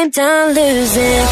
I'm losing.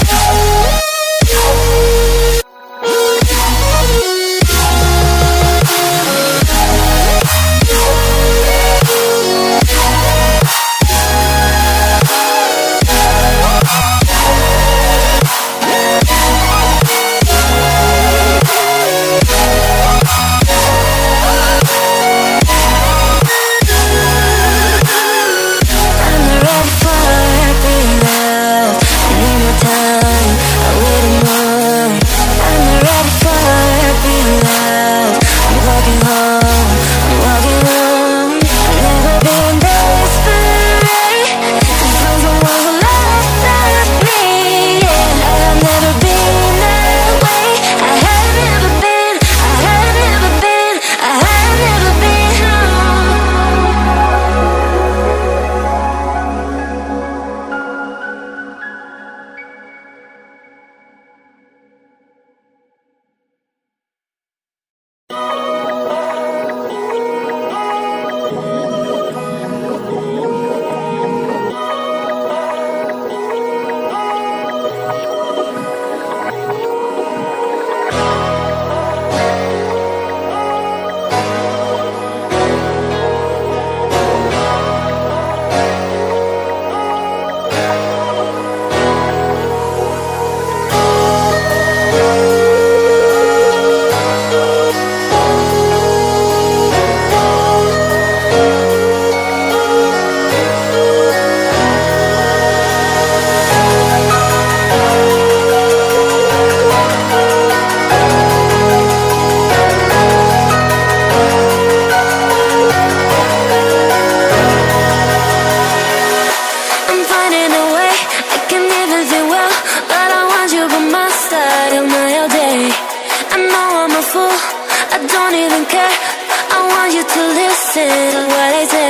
listen to what I say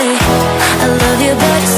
I love you but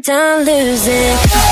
I'm done losing